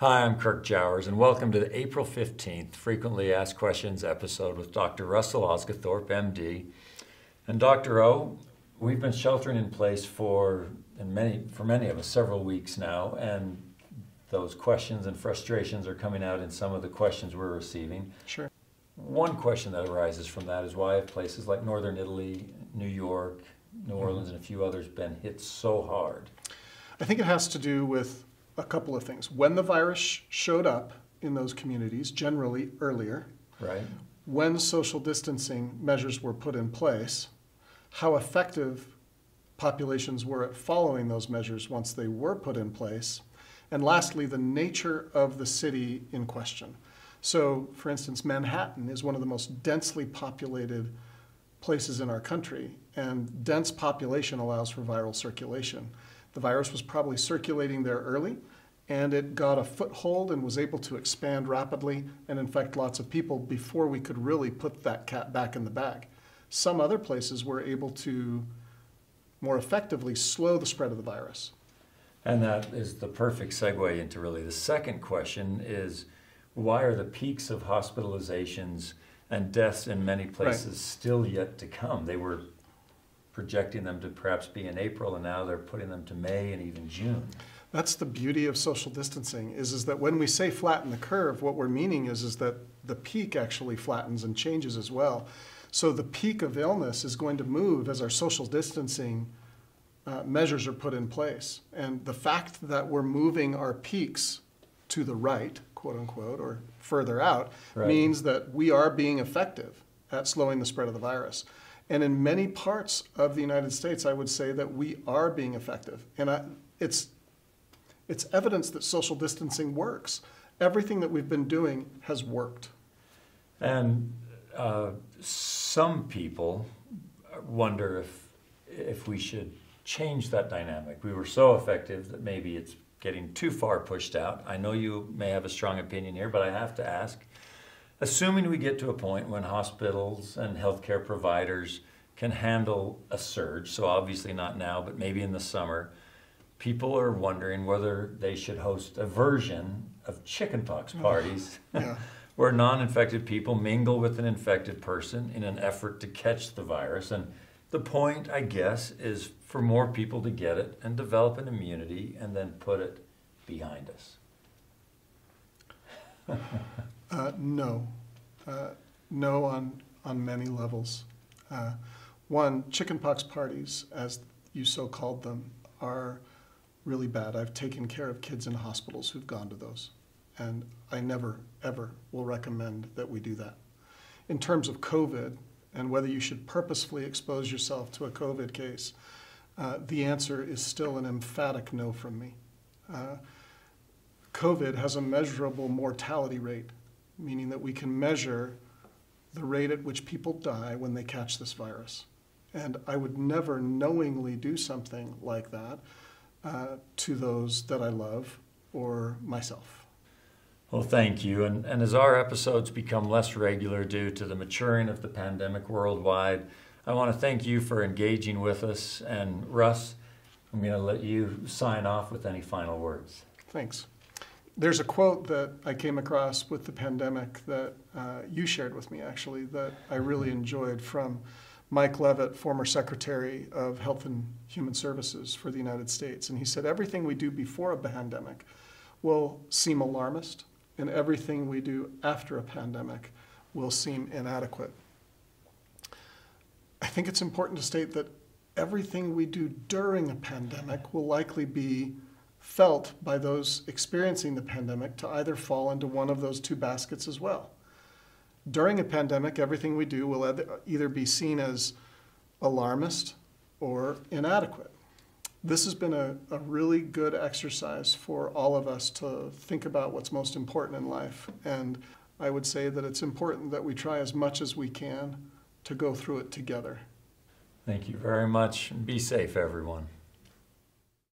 Hi, I'm Kirk Jowers, and welcome to the April 15th Frequently Asked Questions episode with Dr. Russell Osguthorpe, MD. And Dr. O, we've been sheltering in place for, in many, for many of us, several weeks now, and those questions and frustrations are coming out in some of the questions we're receiving. Sure. One question that arises from that is why have places like Northern Italy, New York, New Orleans, mm-hmm. and a few others been hit so hard? I think it has to do with a couple of things. When the virus showed up in those communities, generally earlier, Right? when social distancing measures were put in place, how effective populations were at following those measures once they were put in place, and lastly, the nature of the city in question. So, for instance, Manhattan is one of the most densely populated places in our country, and dense population allows for viral circulation. The virus was probably circulating there early, and it got a foothold and was able to expand rapidly and infect lots of people before we could really put that cat back in the bag. Some other places were able to more effectively slow the spread of the virus. And that is the perfect segue into really the second question is why are the peaks of hospitalizations and deaths in many places still yet to come? They were projecting them to perhaps be in April and now they're putting them to May and even June. That's the beauty of social distancing is, is that when we say flatten the curve, what we're meaning is, is that the peak actually flattens and changes as well. So the peak of illness is going to move as our social distancing uh, measures are put in place. And the fact that we're moving our peaks to the right, quote unquote, or further out, Right. means that we are being effective at slowing the spread of the virus. And in many parts of the United States, I would say that we are being effective. And I, it's, it's evidence that social distancing works. Everything that we've been doing has worked. And uh, some people wonder if if we should change that dynamic. We were so effective that maybe it's getting too far pushed out. I know you may have a strong opinion here, but I have to ask. Assuming we get to a point when hospitals and healthcare providers can handle a surge, so obviously not now, but maybe in the summer, people are wondering whether they should host a version of chickenpox parties Yeah. where non infected people mingle with an infected person in an effort to catch the virus. And the point, I guess, is for more people to get it and develop an immunity and then put it behind us. Uh, no. Uh, no on, on many levels. Uh, one, chickenpox parties, as you so called them, are really bad. I've taken care of kids in hospitals who've gone to those. And I never, ever will recommend that we do that. In terms of COVID and whether you should purposefully expose yourself to a COVID case, uh, the answer is still an emphatic no from me. Uh, COVID has a measurable mortality rate, meaning that we can measure the rate at which people die when they catch this virus. And I would never knowingly do something like that uh, to those that I love or myself. Well, thank you. And, and as our episodes become less regular due to the maturing of the pandemic worldwide, I want to thank you for engaging with us. And Russ, I'm going to let you sign off with any final words. Thanks. There's a quote that I came across with the pandemic that uh, you shared with me, actually, that I really enjoyed from Mike Leavitt, former Secretary of Health and Human Services for the United States. And he said, Everything we do before a pandemic will seem alarmist, and everything we do after a pandemic will seem inadequate. I think it's important to state that everything we do during a pandemic will likely be felt by those experiencing the pandemic to either fall into one of those two baskets as well. During a pandemic, everything we do will either- be seen as alarmist or inadequate. This has been a, a really good exercise for all of us to think about what's most important in life. And I would say that it's important that we try as much as we can to go through it together. Thank you very much. and Be safe, everyone.